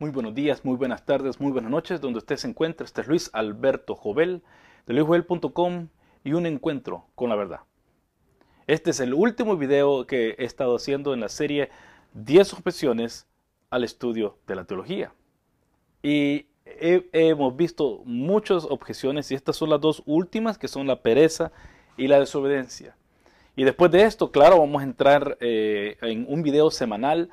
Muy buenos días, muy buenas tardes, muy buenas noches, donde usted se encuentre. Este es Luis Alberto Jovel de luisjovel.com y un encuentro con la verdad. Este es el último video que he estado haciendo en la serie 10 objeciones al estudio de la teología. Y hemos visto muchas objeciones y estas son las dos últimas que son la pereza y la desobediencia. Y después de esto, claro, vamos a entrar eh, en un video semanal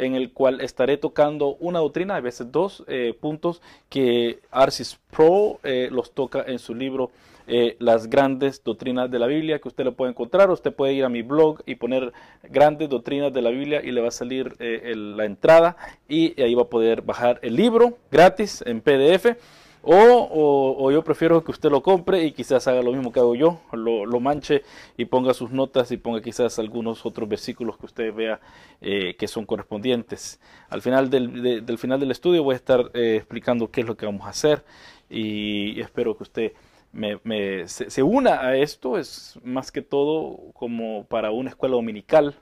en el cual estaré tocando una doctrina, a veces dos eh, puntos que Arcis Pro eh, los toca en su libro eh, Las grandes doctrinas de la Biblia, que usted lo puede encontrar. Usted puede ir a mi blog y poner grandes doctrinas de la Biblia y le va a salir la entrada y ahí va a poder bajar el libro gratis en PDF. O, yo prefiero que usted lo compre y quizás haga lo mismo que hago yo, lo, manche y ponga sus notas y ponga quizás algunos otros versículos que usted vea eh, que son correspondientes. Al final del, final del estudio voy a estar eh, explicando qué es lo que vamos a hacer y espero que usted me, se, una a esto. Es más que todo como para una escuela dominical,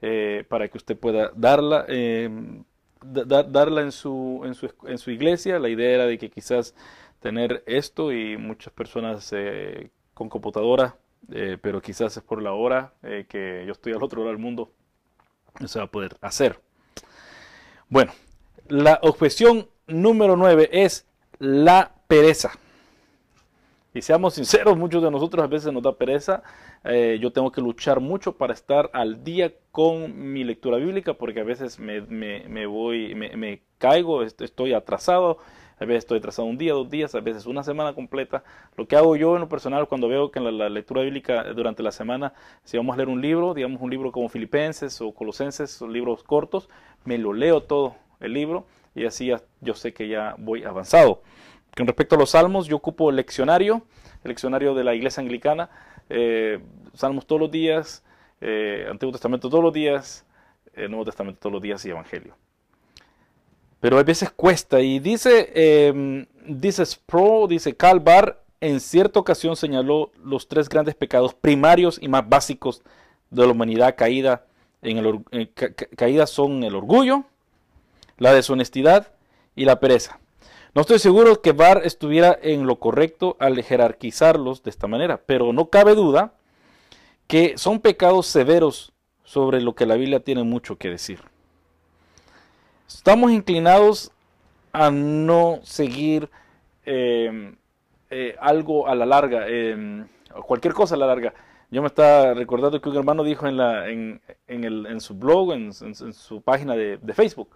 eh, para que usted pueda darla darla en su, en, su, en su iglesia. La idea era de que quizás tener esto y muchas personas eh, con computadora, eh, pero quizás es por la hora eh, que yo estoy al otro lado del mundo, no se va a poder hacer. Bueno, la objeción número 9 es la pereza. Y seamos sinceros, muchos de nosotros a veces nos da pereza. Eh, yo tengo que luchar mucho para estar al día con mi lectura bíblica porque a veces me, me, voy, me, caigo, estoy atrasado. A veces estoy atrasado un día, dos días, a veces una semana completa. Lo que hago yo en lo personal cuando veo que en la, lectura bíblica durante la semana, si vamos a leer un libro, digamos un libro como Filipenses o Colosenses, o libros cortos, me lo leo todo el libro y así yo sé que ya voy avanzado. Con respecto a los salmos, yo ocupo el leccionario, el leccionario de la iglesia anglicana, eh, salmos todos los días, eh, Antiguo Testamento todos los días, eh, Nuevo Testamento todos los días y Evangelio. Pero a veces cuesta y dice, em, dice Spro, dice Calvar, en cierta ocasión señaló los tres grandes pecados primarios y más básicos de la humanidad caída, en el, caída son el orgullo, la deshonestidad y la pereza. No estoy seguro que Barr estuviera en lo correcto al jerarquizarlos de esta manera, pero no cabe duda que son pecados severos sobre lo que la Biblia tiene mucho que decir. Estamos inclinados a no seguir em, eh, algo a la larga, eh, cualquier cosa a la larga. Yo me estaba recordando que un hermano dijo en, el, su blog, en, su página de Facebook,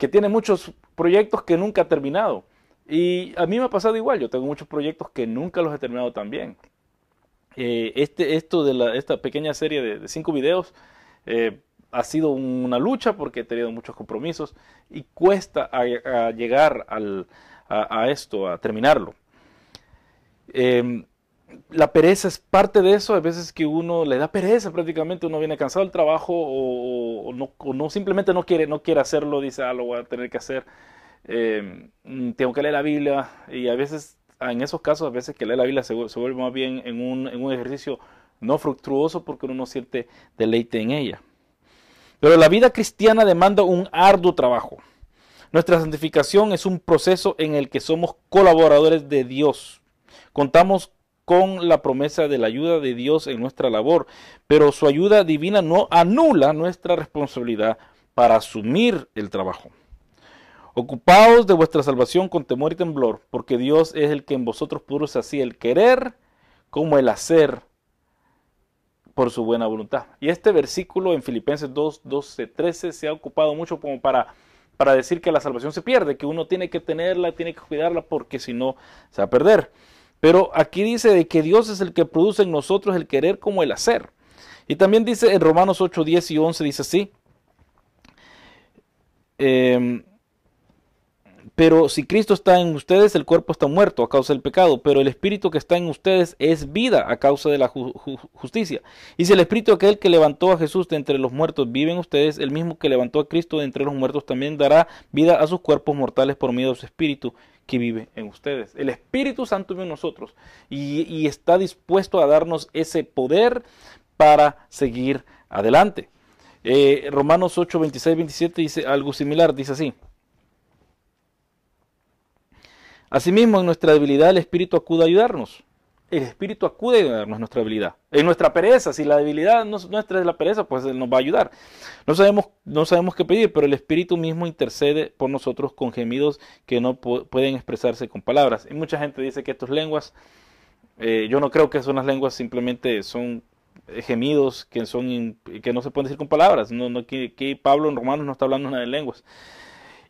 que tiene muchos proyectos que nunca ha terminado. Y a mí me ha pasado igual, yo tengo muchos proyectos que nunca los he terminado también. Eh, este, esto de la, esta pequeña serie de, cinco videos eh, ha sido una lucha porque he tenido muchos compromisos y cuesta llegar al, a, esto, a terminarlo. Em, la pereza es parte de eso, a veces que uno le da pereza prácticamente, uno viene cansado del trabajo o, no, simplemente no quiere, no quiere hacerlo, dice, ah, lo voy a tener que hacer, em, tengo que leer la Biblia y a veces, en esos casos, a veces que leer la Biblia se, vuelve más bien en un, en un ejercicio no fructuoso porque uno no siente deleite en ella. Pero la vida cristiana demanda un arduo trabajo. Nuestra santificación es un proceso en el que somos colaboradores de Dios. Contamos con la promesa de la ayuda de Dios en nuestra labor, pero su ayuda divina no anula nuestra responsabilidad para asumir el trabajo. Ocupaos de vuestra salvación con temor y temblor, porque Dios es el que en vosotros produce así el querer como el hacer por su buena voluntad. Y este versículo en Filipenses 2, 12, 13 se ha ocupado mucho como para, para decir que la salvación se pierde, que uno tiene que tenerla, tiene que cuidarla, porque si no se va a perder. Pero aquí dice de que Dios es el que produce en nosotros el querer como el hacer. Y también dice en Romanos 8, 10 y 11, dice así. Em, pero si Cristo está en ustedes, el cuerpo está muerto a causa del pecado, pero el espíritu que está en ustedes es vida a causa de la justicia. Y si el espíritu aquel que levantó a Jesús de entre los muertos vive en ustedes, el mismo que levantó a Cristo de entre los muertos también dará vida a sus cuerpos mortales por medio de su espíritu que vive en ustedes. El Espíritu Santo vive en nosotros y, está dispuesto a darnos ese poder para seguir adelante. Eh, Romanos 8, 26, 27 dice algo similar, dice así. Asimismo, en nuestra debilidad el Espíritu acude a ayudarnos el Espíritu acude a ayudarnos en nuestra debilidad. En nuestra pereza, si la debilidad nuestra es la pereza, pues Él nos va a ayudar. No sabemos, no sabemos qué pedir, pero el Espíritu mismo intercede por nosotros con gemidos que no pueden expresarse con palabras. Y mucha gente dice que estas lenguas, eh, yo no creo que son las lenguas, simplemente son gemidos que, son, que no se pueden decir con palabras. No, no, que, Pablo en Romanos no está hablando nada de lenguas.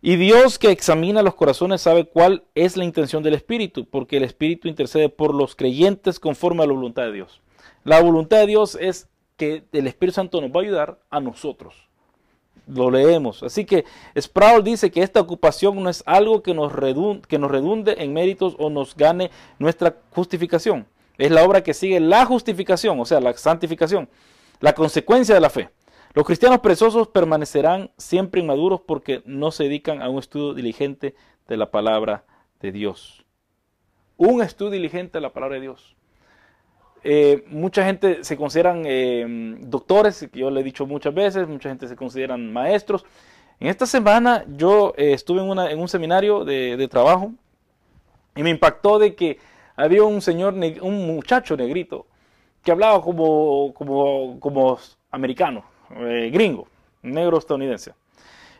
Y Dios que examina los corazones sabe cuál es la intención del Espíritu, porque el Espíritu intercede por los creyentes conforme a la voluntad de Dios. La voluntad de Dios es que el Espíritu Santo nos va a ayudar a nosotros. Lo leemos. Así que Sproul dice que esta ocupación no es algo que nos, redunde, que nos redunde en méritos o nos gane nuestra justificación. Es la obra que sigue la justificación, o sea, la santificación, la consecuencia de la fe. Los cristianos perezosos permanecerán siempre inmaduros porque no se dedican a un estudio diligente de la palabra de Dios. Un estudio diligente de la palabra de Dios. Eh, mucha gente se consideran eh, doctores, yo le he dicho muchas veces, mucha gente se consideran maestros. En esta semana yo eh, estuve en, un seminario de, de, trabajo y me impactó de que había un señor, un muchacho negrito, que hablaba como, como, como americano, eh, gringo, negro estadounidense.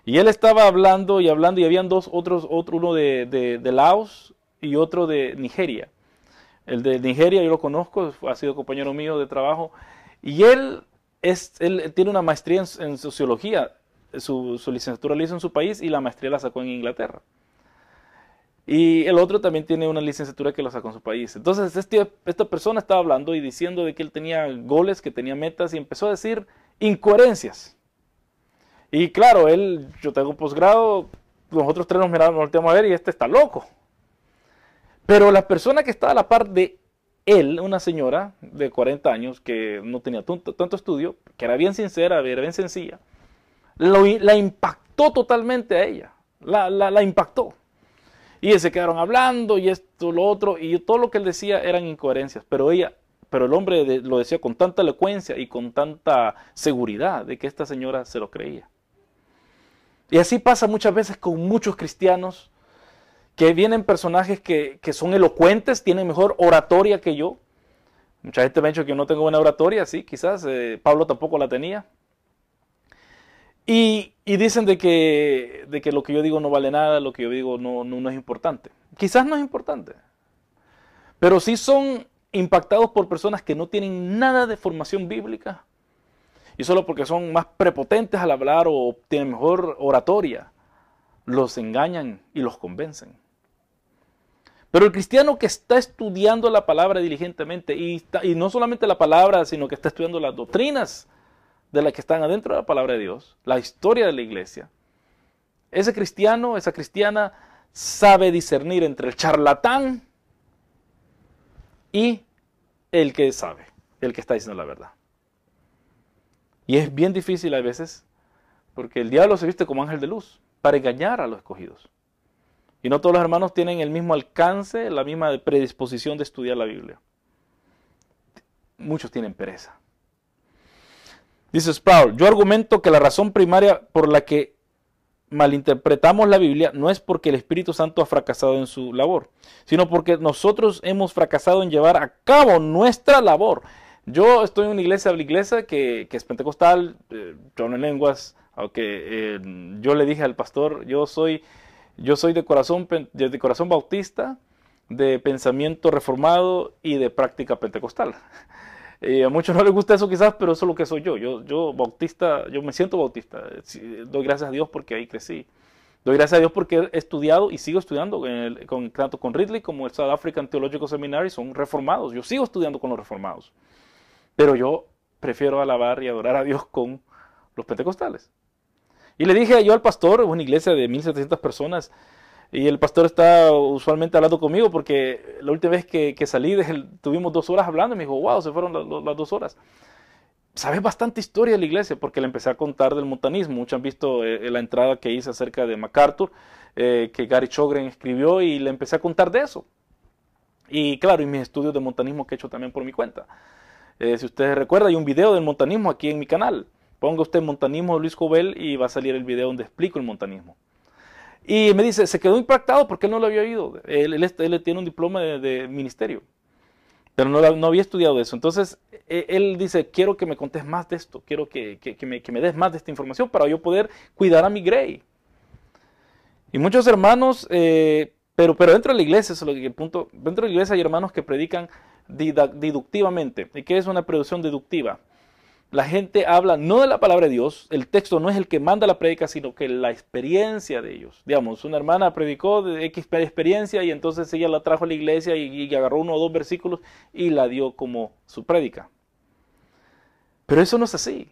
Y él estaba hablando y hablando y habían dos otros, otro, uno de, de, Laos y otro de Nigeria. El de Nigeria yo lo conozco, ha sido compañero mío de trabajo. Y él, es, él tiene una maestría en, sociología. Su, su, licenciatura la hizo en su país y la maestría la sacó en Inglaterra. Y el otro también tiene una licenciatura que la sacó en su país. Entonces este, esta persona estaba hablando y diciendo de que él tenía goles, que tenía metas y empezó a decir incoherencias. Y claro, él, yo tengo posgrado, los otros tres nos miramos, volteamos a ver y este está loco. Pero la persona que estaba a la par de él, una señora de 40 años que no tenía tanto, estudio, que era bien sincera, era bien sencilla, la impactó totalmente a ella, la, la impactó. Y se quedaron hablando y esto, lo otro, y todo lo que él decía eran incoherencias, pero ella pero el hombre lo decía con tanta elocuencia y con tanta seguridad de que esta señora se lo creía. Y así pasa muchas veces con muchos cristianos que vienen personajes que, son elocuentes, tienen mejor oratoria que yo. Mucha gente me ha dicho que yo no tengo buena oratoria, sí, quizás eh, Pablo tampoco la tenía. Y, dicen de que, de que, lo que yo digo no vale nada, lo que yo digo no, no, no es importante. Quizás no es importante, pero sí son impactados por personas que no tienen nada de formación bíblica y solo porque son más prepotentes al hablar o tienen mejor oratoria, los engañan y los convencen. Pero el cristiano que está estudiando la palabra diligentemente, y, no solamente la palabra, sino que está estudiando las doctrinas de las que están adentro de la palabra de Dios, la historia de la iglesia, ese cristiano, esa cristiana, sabe discernir entre el charlatán y el que sabe, el que está diciendo la verdad. Y es bien difícil a veces, porque el diablo se viste como ángel de luz para engañar a los escogidos. Y no todos los hermanos tienen el mismo alcance, la misma predisposición de estudiar la Biblia. Muchos tienen pereza. Dice Sproul, yo argumento que la razón primaria por la que malinterpretamos la Biblia no es porque el Espíritu Santo ha fracasado en su labor, sino porque nosotros hemos fracasado en llevar a cabo nuestra labor. Yo estoy en una iglesia, la iglesia que, es pentecostal, eh, yo en lenguas, aunque eh, yo le dije al pastor, yo soy, yo soy de corazón, de corazón bautista, de pensamiento reformado y de práctica pentecostal. Eh, a muchos no les gusta eso quizás, pero eso es lo que soy yo. Yo, yo bautista, yo me siento bautista. Doy gracias a Dios porque ahí crecí. Doy gracias a Dios porque he estudiado y sigo estudiando, con, tanto con Ridley como el South African Theological Seminary, son reformados. Yo sigo estudiando con los reformados. Pero yo prefiero alabar y adorar a Dios con los pentecostales. Y le dije yo al pastor, una iglesia de 1700 personas, y el pastor está usualmente hablando conmigo porque la última vez que, salí tuvimos dos horas hablando y me dijo, wow, se fueron las dos horas. Sabes bastante historia de la iglesia porque le empecé a contar del montanismo. Muchos han visto eh, la entrada que hice acerca de MacArthur, eh, que Gary Chogren escribió y le empecé a contar de eso. Y claro, y mis estudios de montanismo que he hecho también por mi cuenta. Eh, si ustedes recuerdan, hay un video del montanismo aquí en mi canal. Ponga usted montanismo Luis Jovel y va a salir el video donde explico el montanismo. Y me dice, se quedó impactado porque él no lo había oído. Él, tiene un diploma de, ministerio, pero no, había estudiado eso. Entonces, e, él dice, quiero que me contes más de esto, quiero que, me, des más de esta información para yo poder cuidar a mi Grey. Y muchos hermanos, eh, pero, dentro de la iglesia, el punto, dentro de la iglesia hay hermanos que predican deductivamente. ¿Y qué es una producción deductiva? La gente habla no de la palabra de Dios, el texto no es el que manda la predica, sino que la experiencia de ellos. Digamos, una hermana predicó de X experiencia y entonces ella la trajo a la iglesia y, agarró uno o dos versículos y la dio como su prédica. Pero eso no es así.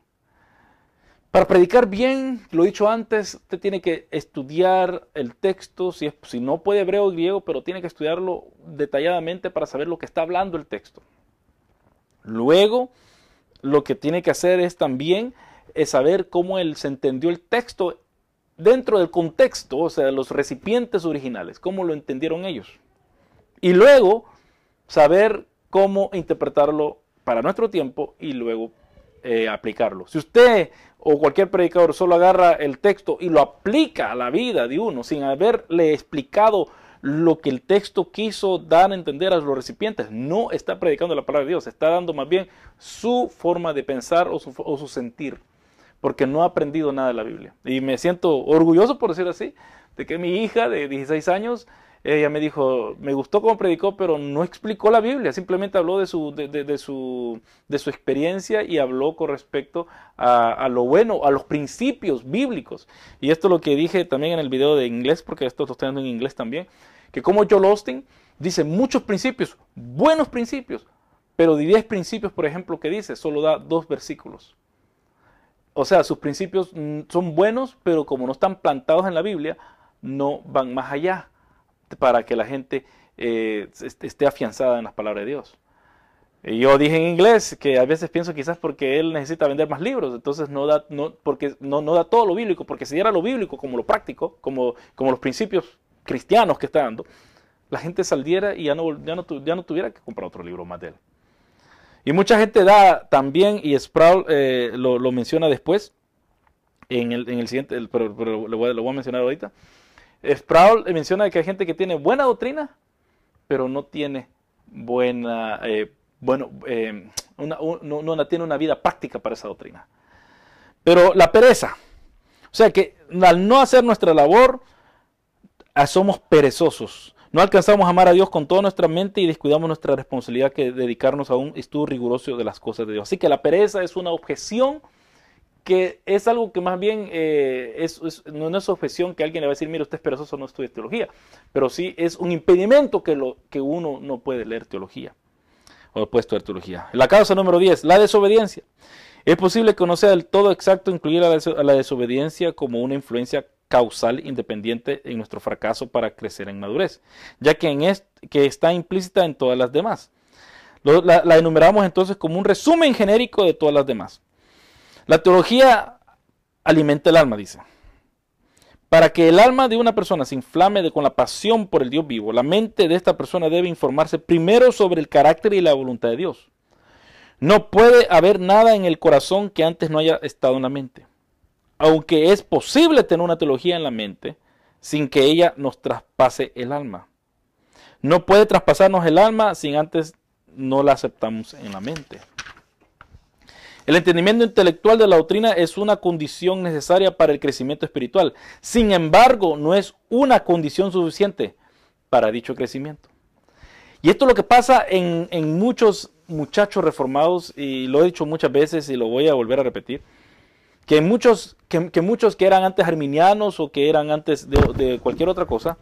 Para predicar bien, lo he dicho antes, usted tiene que estudiar el texto, si, si no puede hebreo o griego, pero tiene que estudiarlo detalladamente para saber lo que está hablando el texto. Luego, lo que tiene que hacer es también es saber cómo él se entendió el texto dentro del contexto, o sea, los recipientes originales, cómo lo entendieron ellos. Y luego saber cómo interpretarlo para nuestro tiempo y luego eh, aplicarlo. Si usted o cualquier predicador solo agarra el texto y lo aplica a la vida de uno sin haberle explicado lo que el texto quiso dar a entender a los recipientes. No está predicando la palabra de Dios, está dando más bien su forma de pensar o su, sentir, porque no ha aprendido nada de la Biblia. Y me siento orgulloso, por decir así, de que mi hija de 16 años ella me dijo, me gustó cómo predicó, pero no explicó la Biblia, simplemente habló de su, de, su, de su experiencia y habló con respecto a, lo bueno, a los principios bíblicos. Y esto es lo que dije también en el video de inglés, porque esto lo estoy dando en inglés también, que como Joel Austin dice muchos principios, buenos principios, pero de 10 principios, por ejemplo, que dice, solo da dos versículos. O sea, sus principios mm, son buenos, pero como no están plantados en la Biblia, no van más allá para que la gente eh, esté afianzada en las palabras de Dios. Yo dije en inglés que a veces pienso quizás porque él necesita vender más libros, entonces no da, no, porque no, no da todo lo bíblico, porque si diera lo bíblico como lo práctico, como, como los principios cristianos que está dando, la gente saliera y ya no, ya no, ya no tuviera que comprar otro libro más de él. Y mucha gente da también, y Sproul eh, lo, menciona después, en el, en el siguiente, pero, lo, voy, lo voy a mencionar ahorita, Sproul menciona que hay gente que tiene buena doctrina, pero no tiene buena, eh, bueno, eh, no, tiene una vida práctica para esa doctrina. Pero la pereza, o sea que al no hacer nuestra labor, ah, somos perezosos. No alcanzamos a amar a Dios con toda nuestra mente y descuidamos nuestra responsabilidad que dedicarnos a un estudio riguroso de las cosas de Dios. Así que la pereza es una objeción que es algo que más bien eh, es, no es objeción que alguien le va a decir, mira, usted es perezoso, no estudia teología, pero sí es un impedimento que uno no puede leer teología, o puede estudiar teología. La causa número 10, la desobediencia. Es posible que no sea del todo exacto incluir a la, desobediencia como una influencia causal independiente en nuestro fracaso para crecer en madurez, ya que, en que está implícita en todas las demás. la enumeramos entonces como un resumen genérico de todas las demás. La teología alimenta el alma, dice. Para que el alma de una persona se inflame con la pasión por el Dios vivo, la mente de esta persona debe informarse primero sobre el carácter y la voluntad de Dios. No puede haber nada en el corazón que antes no haya estado en la mente. Aunque es posible tener una teología en la mente sin que ella nos traspase el alma. No puede traspasarnos el alma sin antes no la aceptamos en la mente. El entendimiento intelectual de la doctrina es una condición necesaria para el crecimiento espiritual. Sin embargo, no es una condición suficiente para dicho crecimiento. Y esto es lo que pasa en, muchos muchachos reformados, y lo he dicho muchas veces y lo voy a volver a repetir, que muchos que, eran antes arminianos o que eran antes de, cualquier otra cosa,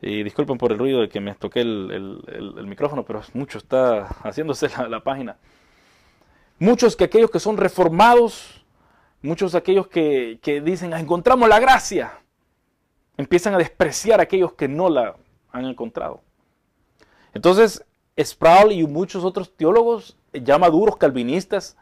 y disculpen por el ruido de que me toqué el, micrófono, pero mucho está haciéndose la página. Muchos que aquellos que son reformados, muchos de aquellos que, dicen, ah, encontramos la gracia, empiezan a despreciar a aquellos que no la han encontrado. Entonces, Sproul y muchos otros teólogos, ya maduros calvinistas,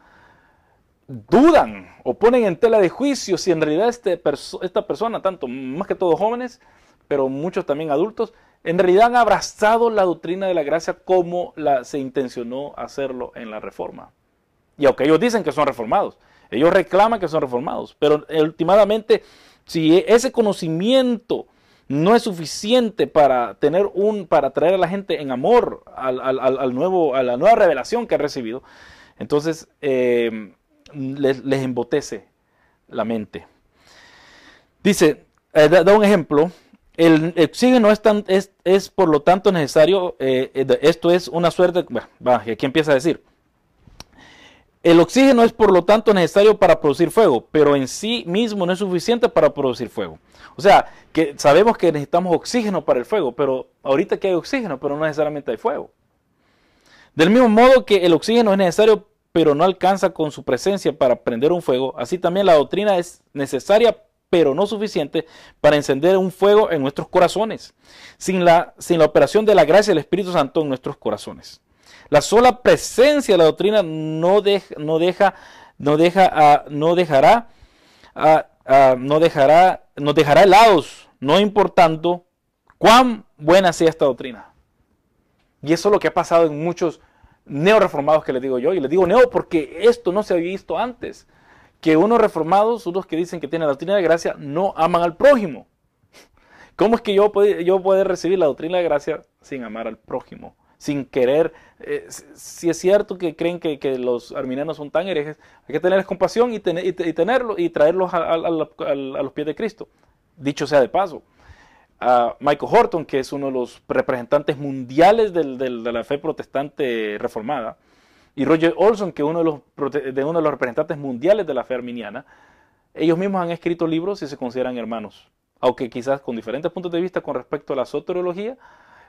dudan o ponen en tela de juicio si en realidad este esta persona, tanto más que todos jóvenes, pero muchos también adultos, en realidad han abrazado la doctrina de la gracia como la, se intencionó hacerlo en la reforma. Y aunque ellos dicen que son reformados, ellos reclaman que son reformados, pero últimamente, si ese conocimiento no es suficiente para tener un, para traer a la gente en amor al, nuevo, a la nueva revelación que ha recibido, entonces eh, les, embotece la mente. Dice, eh, da, un ejemplo, el oxígeno es, tan, es, es por lo tanto necesario, eh, esto es una suerte, bueno, aquí empieza a decir, el oxígeno es por lo tanto necesario para producir fuego, pero en sí mismo no es suficiente para producir fuego. O sea, que sabemos que necesitamos oxígeno para el fuego, pero ahorita que hay oxígeno, pero no necesariamente hay fuego. Del mismo modo que el oxígeno es necesario, pero no alcanza con su presencia para prender un fuego, así también la doctrina es necesaria, pero no suficiente para encender un fuego en nuestros corazones, sin la, sin la operación de la gracia del Espíritu Santo en nuestros corazones. La sola presencia de la doctrina no, no deja, no deja, no dejará, no dejará, nos dejará helados, no importando cuán buena sea esta doctrina. Y eso es lo que ha pasado en muchos neoreformados que les digo yo. Y les digo neo porque esto no se había visto antes. Que unos reformados, unos que dicen que tienen la doctrina de gracia, no aman al prójimo. ¿Cómo es que yo puedo, yo puedo recibir la doctrina de gracia sin amar al prójimo? Sin querer. Eh, si es cierto que creen que, los arminianos son tan herejes, hay que tener compasión y, tener, y, tenerlo y traerlos a, los pies de Cristo. Dicho sea de paso. Michael Horton, que es uno de los representantes mundiales de la fe protestante reformada, y Roger Olson, que es uno de los, de uno de los representantes mundiales de la fe arminiana, ellos mismos han escrito libros y se consideran hermanos, aunque quizás con diferentes puntos de vista con respecto a la soteriología,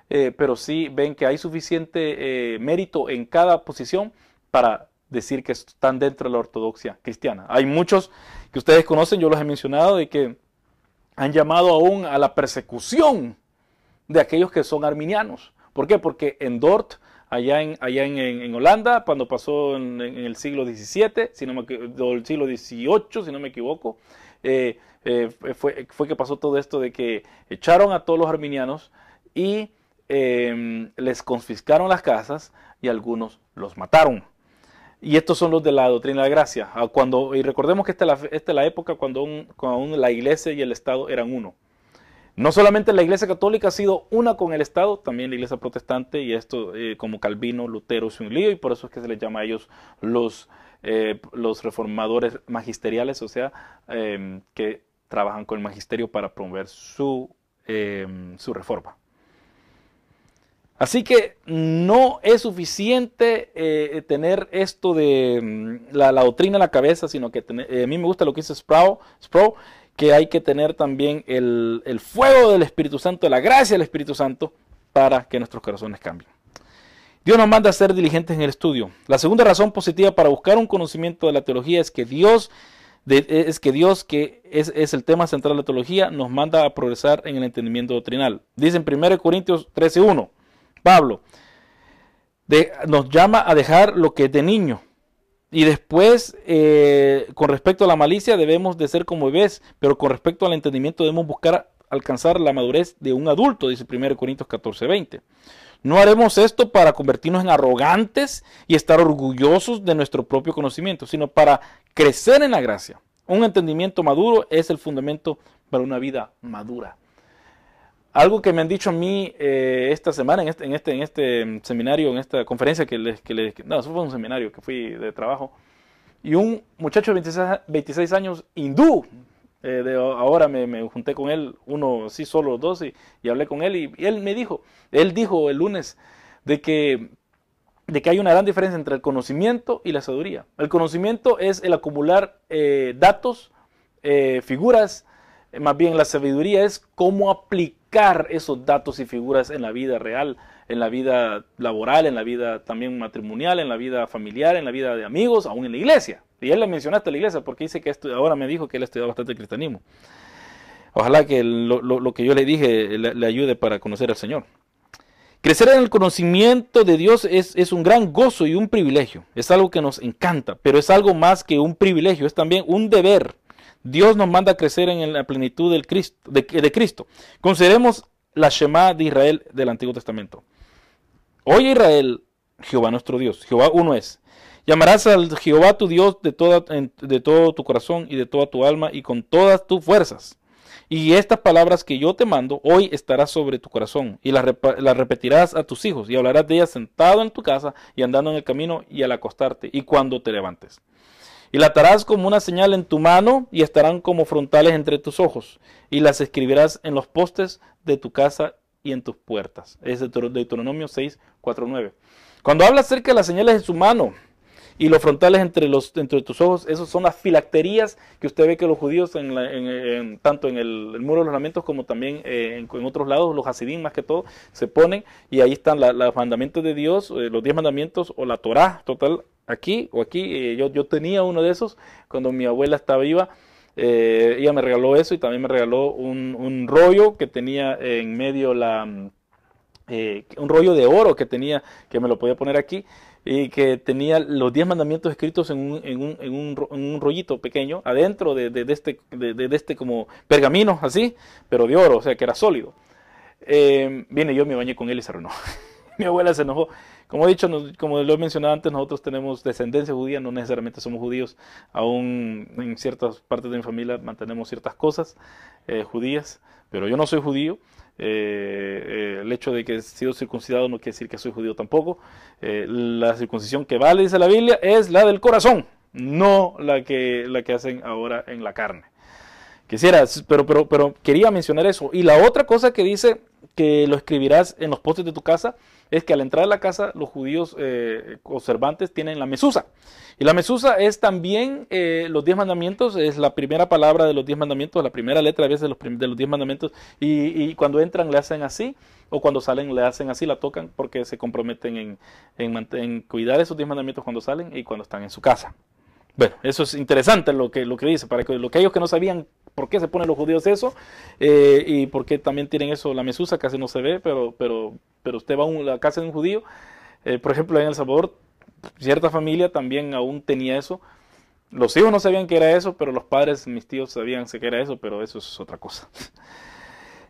eh, pero sí ven que hay suficiente eh, mérito en cada posición para decir que están dentro de la ortodoxia cristiana. Hay muchos que ustedes conocen, yo los he mencionado, de que han llamado aún a la persecución de aquellos que son arminianos. ¿Por qué? Porque en Dort, allá en, allá en, Holanda, cuando pasó en, el siglo XVII, si no me, el siglo XVIII, si no me equivoco, eh, fue, fue que pasó todo esto de que echaron a todos los arminianos y Em, les confiscaron las casas y algunos los mataron. Y estos son los de la doctrina de la gracia. Ah, cuando, y recordemos que esta es la, esta la época cuando, cuando la iglesia y el Estado eran uno. No solamente la iglesia católica ha sido una con el Estado, también la iglesia protestante, y esto eh, como Calvino, Lutero es un lío, y por eso es que se les llama a ellos los, eh, los reformadores magisteriales, o sea, em, que trabajan con el magisterio para promover su, em, su reforma. Así que no es suficiente eh, tener esto de mm, la, doctrina en la cabeza, sino que eh, a mí me gusta lo que dice Sproul, que hay que tener también el, fuego del Espíritu Santo, la gracia del Espíritu Santo, para que nuestros corazones cambien. Dios nos manda a ser diligentes en el estudio. La segunda razón positiva para buscar un conocimiento de la teología es que Dios, es que Dios, que es, es, el tema central de la teología, nos manda a progresar en el entendimiento doctrinal. Dice en 1 Corintios 13.1. Pablo, nos llama a dejar lo que es de niño. Y después, eh, con respecto a la malicia, debemos de ser como bebés, pero con respecto al entendimiento debemos buscar alcanzar la madurez de un adulto, dice 1 Corintios 14, 20. No haremos esto para convertirnos en arrogantes y estar orgullosos de nuestro propio conocimiento, sino para crecer en la gracia. Un entendimiento maduro es el fundamento para una vida madura. Algo que me han dicho a mí eh, esta semana en este, en este, en este seminario, en esta conferencia que les, que les... No, eso fue un seminario que fui de trabajo. Y un muchacho de 26, años, hindú, eh, de, ahora me, me, junté con él, uno sí, solo dos, y, y hablé con él, y, él me dijo, él dijo el lunes, de que, de que hay una gran diferencia entre el conocimiento y la sabiduría. El conocimiento es el acumular eh, datos, figuras, más bien la sabiduría es cómo aplicar esos datos y figuras en la vida real, en la vida laboral, en la vida también matrimonial, en la vida familiar, en la vida de amigos, aún en la iglesia. Y él le mencionaste a la iglesia porque dice que esto, ahora me dijo que él estudiado bastante cristianismo. Ojalá que lo, que yo le dije le, ayude para conocer al Señor. Crecer en el conocimiento de Dios es, es, un gran gozo y un privilegio. Es algo que nos encanta, pero es algo más que un privilegio, es también un deber Dios nos manda a crecer en la plenitud de, Cristo. Consideremos la Shema de Israel del Antiguo Testamento. Oye Israel, Jehová nuestro Dios, Jehová uno es. Llamarás al Jehová tu Dios de, todo tu corazón y de toda tu alma y con todas tus fuerzas. Y estas palabras que yo te mando hoy estarán sobre tu corazón y las, repetirás a tus hijos y hablarás de ellas sentado en tu casa y andando en el camino y al acostarte y cuando te levantes. Y la atarás como una señal en tu mano y estarán como frontales entre tus ojos y las escribirás en los postes de tu casa y en tus puertas. Es Deuteronomio 6, 4, 9. Cuando habla acerca de las señales en su mano, y los frontales entre, los, entre tus ojos, esos son las filacterías que usted ve que los judíos, en, tanto en el, muro de los lamentos como también eh, en, otros lados, los hasidim más que todo, se ponen y ahí están los mandamientos de Dios, eh, los diez mandamientos o la Torah total, aquí o aquí. Eh, yo, yo tenía uno de esos cuando mi abuela estaba viva. ella me regaló eso y también me regaló un, un rollo que tenía en medio la, un rollo de oro que tenía, que me lo podía poner aquí y que tenía los diez mandamientos escritos en un, en un, en un, un rollito pequeño, adentro de, de, este, de, este como pergamino, así, pero de oro, o sea que era sólido. Eh, yo me bañé con él y se arruinó. mi abuela se enojó. Como he dicho, como lo he mencionado antes, nosotros tenemos descendencia judía, no necesariamente somos judíos, aún en ciertas partes de mi familia mantenemos ciertas cosas eh, judías, pero yo no soy judío. Eh, eh, el hecho de que he sido circuncidado no quiere decir que soy judío tampoco. la circuncisión que vale, dice la Biblia, es la del corazón, no la que, la que hacen ahora en la carne. Quisiera, pero, pero, pero quería mencionar eso. Y la otra cosa que dice que lo escribirás en los postes de tu casa es que al entrar a la casa los judíos eh, observantes tienen la mesusa. Y la mesusa es también eh, los diez mandamientos, es la primera palabra de los diez mandamientos, la primera letra a veces de los, diez mandamientos. Y, cuando entran le hacen así, o cuando salen le hacen así, la tocan porque se comprometen en, en cuidar esos diez mandamientos cuando salen y cuando están en su casa. Bueno, eso es interesante lo que, lo que dice, para que, lo que ellos que no sabían por qué se ponen los judíos eso eh, y por qué también tienen eso, la mesusa casi no se ve, pero, pero, pero usted va a la casa de un judío, eh, por ejemplo en El Salvador, cierta familia también aún tenía eso. Los hijos no sabían que era eso, pero los padres, mis tíos sabían que era eso, pero eso es otra cosa.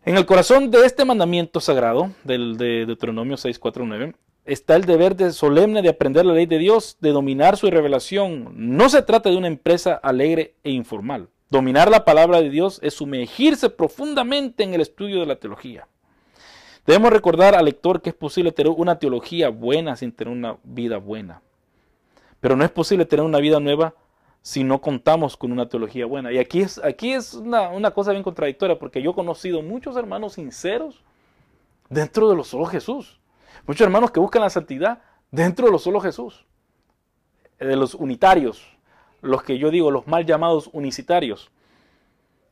En el corazón de este mandamiento sagrado, del de Deuteronomio 649, está el deber de solemne de aprender la ley de Dios, de dominar su revelación. No se trata de una empresa alegre e informal. Dominar la palabra de Dios es sumergirse profundamente en el estudio de la teología. Debemos recordar al lector que es posible tener una teología buena sin tener una vida buena. Pero no es posible tener una vida nueva si no contamos con una teología buena. Y aquí es, aquí es una, cosa bien contradictoria, porque yo he conocido muchos hermanos sinceros dentro de los solo Jesús Muchos hermanos que buscan la santidad dentro de lo solo Jesús, de los unitarios, los que yo digo, los mal llamados unicitarios.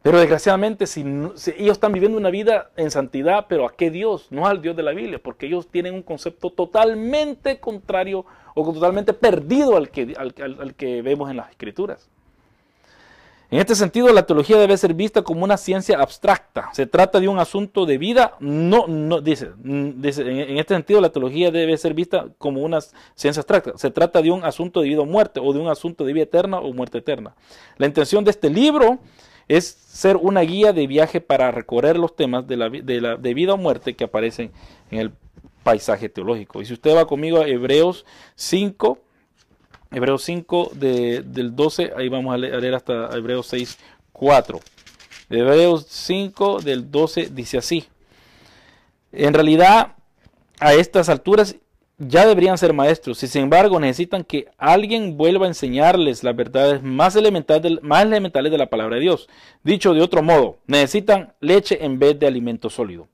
Pero desgraciadamente, si, ellos están viviendo una vida en santidad, pero ¿a qué Dios? No al Dios de la Biblia, porque ellos tienen un concepto totalmente contrario o totalmente perdido al que, al que vemos en las Escrituras. En este sentido, la teología debe ser vista como una ciencia abstracta. Se trata de un asunto de vida, no, no dice, mm, en este sentido, la teología debe ser vista como una ciencia abstracta. Se trata de un asunto de vida o muerte, o de un asunto de vida eterna o muerte eterna. La intención de este libro es ser una guía de viaje para recorrer los temas de, la, de vida o muerte que aparecen en el paisaje teológico. Y si usted va conmigo a Hebreos 5, Hebreos 5 del 12, ahí vamos a leer, hasta Hebreos 6, 4. Hebreos 5 del 12 dice así. En realidad, a estas alturas ya deberían ser maestros, sin embargo necesitan que alguien vuelva a enseñarles las verdades más elementales, más elementales de la palabra de Dios. Dicho de otro modo, necesitan leche en vez de alimento sólido.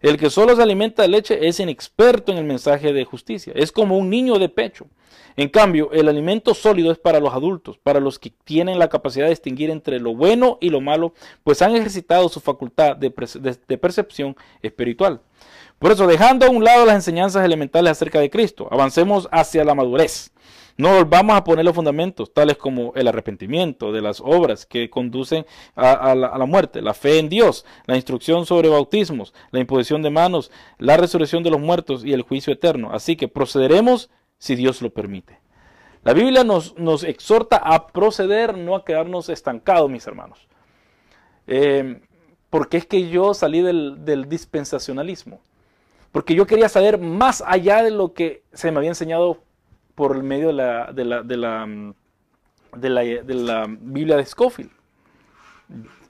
El que solo se alimenta de leche es inexperto en el mensaje de justicia. Es como un niño de pecho. En cambio, el alimento sólido es para los adultos, para los que tienen la capacidad de distinguir entre lo bueno y lo malo, pues han ejercitado su facultad de, percepción espiritual. Por eso, dejando a un lado las enseñanzas elementales acerca de Cristo, avancemos hacia la madurez. No volvamos a poner los fundamentos, tales como el arrepentimiento de las obras que conducen a, la, muerte, la fe en Dios, la instrucción sobre bautismos, la imposición de manos, la resurrección de los muertos y el juicio eterno. Así que procederemos si Dios lo permite. La Biblia nos, exhorta a proceder, no a quedarnos estancados, mis hermanos. Eh, porque es que yo salí del, del dispensacionalismo. Porque yo quería saber más allá de lo que se me había enseñado por medio de la, de la, de la, de la, Biblia de Scofield.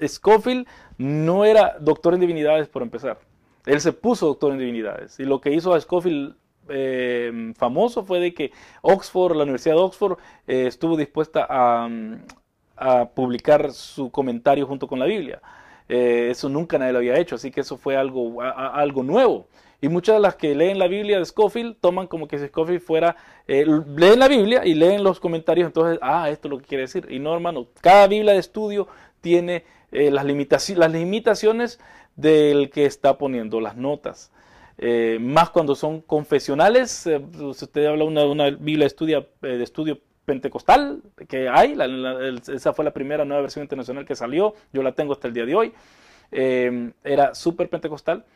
Scofield no era doctor en divinidades por empezar. Él se puso doctor en divinidades. Y lo que hizo a Scofield eh, famoso fue de que Oxford, la Universidad de Oxford, eh, estuvo dispuesta a, publicar su comentario junto con la Biblia. Eh, eso nunca nadie lo había hecho, así que eso fue algo, algo nuevo. Y muchas de las que leen la Biblia de Scofield toman como que si Scofield fuera, leen la Biblia y leen los comentarios, entonces, ah, esto es lo que quiere decir. Y no, hermano, cada Biblia de estudio tiene las, las limitaciones del que está poniendo las notas. Eh, más cuando son confesionales. Eh, usted habla de una, Biblia de estudio, eh, de estudio pentecostal que hay, esa fue la primera nueva versión internacional que salió, yo la tengo hasta el día de hoy, era súper pentecostal.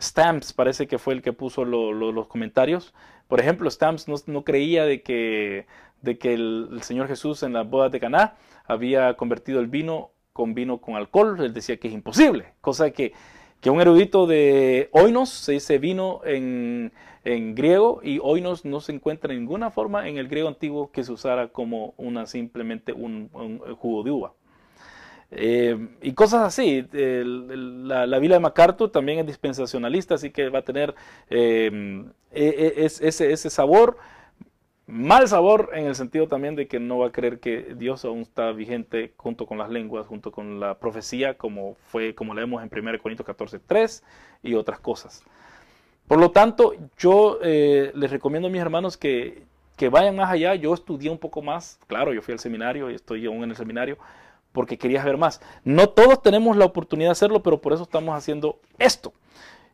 Stamps parece que fue el que puso los comentarios. Por ejemplo, Stamps no, creía de que, de que el, Señor Jesús en las bodas de Caná había convertido el vino con vino con alcohol. Él decía que es imposible, cosa que que un erudito de oinos se dice vino en, griego y oinos no se encuentra en ninguna forma en el griego antiguo que se usara como una simplemente un, jugo de uva. Eh, y cosas así. la, la, Biblia de MacArthur también es dispensacionalista, así que va a tener eh, e, e, ese, ese sabor mal sabor en el sentido también de que no va a creer que Dios aún está vigente junto con las lenguas, junto con la profecía, como fue, como leemos en 1 Corintios 14, 3 y otras cosas. Por lo tanto, yo eh, les recomiendo a mis hermanos que, que vayan más allá. Yo estudié un poco más, claro, yo fui al seminario y estoy aún en el seminario porque quería ver más. No todos tenemos la oportunidad de hacerlo, pero por eso estamos haciendo esto.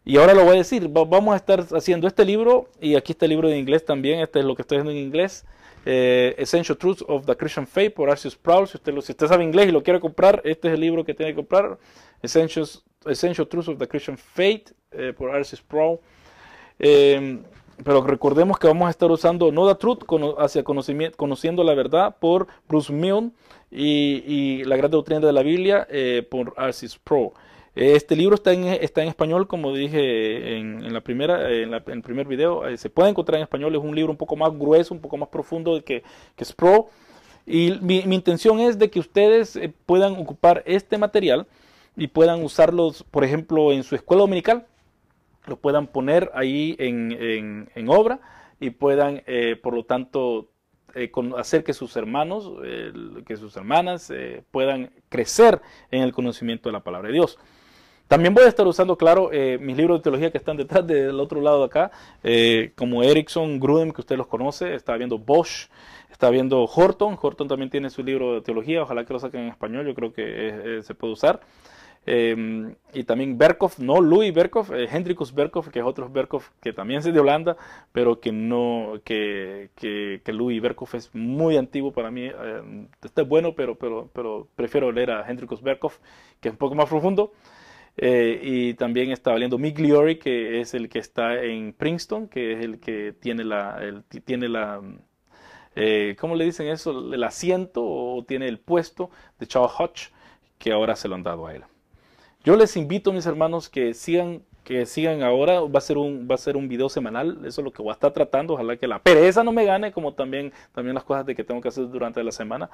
Y ahora lo voy a decir, vamos a estar haciendo este libro, y aquí está el libro de inglés también, este es lo que estoy haciendo en inglés, eh, Essential Truths of the Christian Faith por Arceus Sproul. Si usted, si usted sabe inglés y lo quiere comprar, este es el libro que tiene que comprar, Essential Truths of the Christian Faith eh, por Arceus Sproul. Eh, pero recordemos que vamos a estar usando No the Truth hacia conocimiento, conociendo la verdad por Bruce Milne y, la gran doctrina de la Biblia por Arceus Pro. Este libro está en, está en español, como dije en, la primera, en, el primer video. Eh, se puede encontrar en español. Es un libro un poco más grueso, un poco más profundo que, que Spro. Y mi, intención es de que ustedes eh, puedan ocupar este material y puedan usarlos, por ejemplo, en su escuela dominical. Lo puedan poner ahí en, obra y puedan, eh, por lo tanto, hacer que sus hermanos, que sus hermanas puedan crecer en el conocimiento de la palabra de Dios. También voy a estar usando, claro, eh, mis libros de teología que están detrás del otro lado de acá, eh, como Erickson, Grudem, que usted los conoce, está viendo Bosch, está viendo Horton, Horton también tiene su libro de teología, ojalá que lo saquen en español, yo creo que eh, se puede usar. Em, y también Berkov, no Louis Berkov, Hendrikus Berkov, que es otro Berkov que también es de Holanda, pero que no, que, que, que Louis Berkov es muy antiguo para mí. está bueno, pero, pero, pero prefiero leer a Hendrikus Berkov, que es un poco más profundo. Eh, y también está valiendo Migliori, que es el que está en Princeton, que es el que tiene la, tiene la eh, ¿cómo le dicen eso? El asiento o tiene el puesto de Charles Hodge, que ahora se lo han dado a él. Yo les invito, mis hermanos, que sigan que sigan ahora, va a ser un va a ser un video semanal, eso es lo que voy a estar tratando, ojalá que la pereza no me gane, como también, también las cosas de que tengo que hacer durante la semana.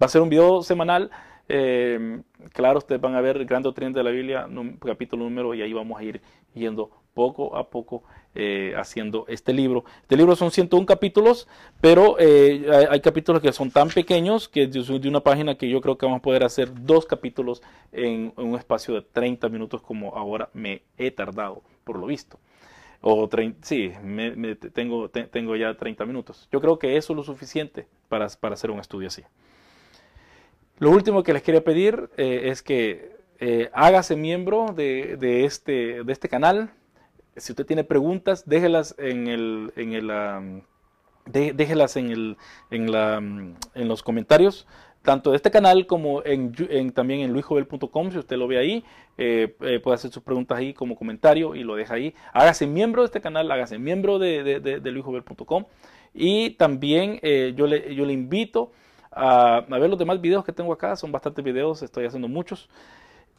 Va a ser un video semanal. Eh, claro, ustedes van a ver el Gran Doctrina de la Biblia, capítulo número, y ahí vamos a ir yendo poco a poco eh, haciendo este libro. Este libro son 101 capítulos, pero eh, hay, capítulos que son tan pequeños que de una página que yo creo que vamos a poder hacer dos capítulos en, un espacio de 30 minutos como ahora me he tardado, por lo visto. O sí, tengo, tengo ya 30 minutos. Yo creo que eso es lo suficiente para, para hacer un estudio así. Lo último que les quería pedir eh, es que eh, hágase miembro de, este, de este canal. Si usted tiene preguntas, déjelas en el, en el, déjelas en, el, en, la, en los comentarios tanto de este canal como en, también en luisjovel.com, si usted lo ve ahí, eh, puede hacer sus preguntas ahí como comentario y lo deja ahí. Hágase miembro de este canal, hágase miembro de, de, luisjovel.com y también yo, le, yo le invito a, ver los demás videos que tengo acá. Son bastantes videos, estoy haciendo muchos.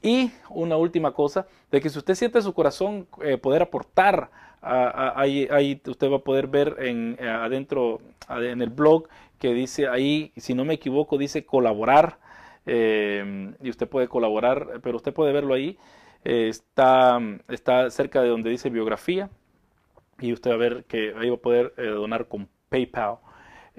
Y una última cosa, de que si usted siente su corazón eh, poder aportar, ahí, usted va a poder ver en, eh, adentro en el blog que dice ahí, si no me equivoco, dice colaborar. eh, y usted puede colaborar, pero usted puede verlo ahí. Eh, está, está cerca de donde dice biografía y usted va a ver que ahí va a poder donar con PayPal.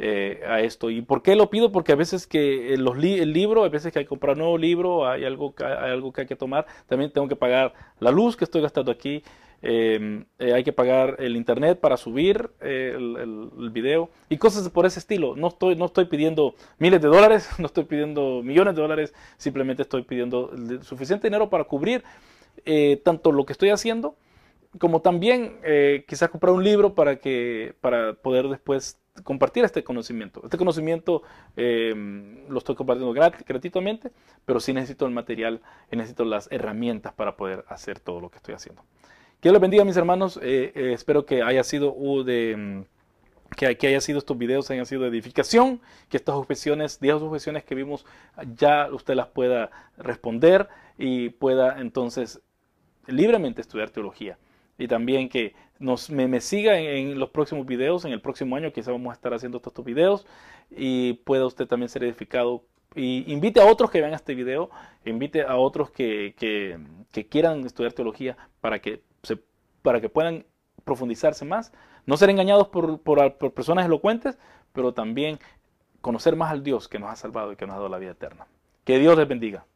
A esto. ¿Y por qué lo pido? Porque a veces que los el libro, a veces que hay que comprar un nuevo libro, hay algo, hay algo que hay que tomar. También tengo que pagar la luz que estoy gastando aquí, Em, eh, hay que pagar el internet para subir eh, el, video y cosas por ese estilo. No estoy, no estoy pidiendo miles de dólares, no estoy pidiendo millones de dólares, simplemente estoy pidiendo suficiente dinero para cubrir eh, tanto lo que estoy haciendo como también quizás comprar un libro para, que, para poder después compartir este conocimiento. Este conocimiento em, lo estoy compartiendo gratuitamente, pero sí necesito el material y necesito las herramientas para poder hacer todo lo que estoy haciendo. Que Dios les bendiga, mis hermanos. Eh, eh, espero que haya sido de mm, que, que, haya sido estos videos hayan sido de edificación, que estas objeciones, 10 objeciones que vimos, ya usted las pueda responder y pueda entonces libremente estudiar teología. Y también que nos, me, siga en, los próximos videos, en el próximo año quizá vamos a estar haciendo estos, videos y pueda usted también ser edificado y invite a otros que vean este video, invite a otros que, que, quieran estudiar teología para que para que puedan profundizarse más, no ser engañados por, por personas elocuentes, pero también conocer más al Dios que nos ha salvado y que nos ha dado la vida eterna. Que Dios les bendiga.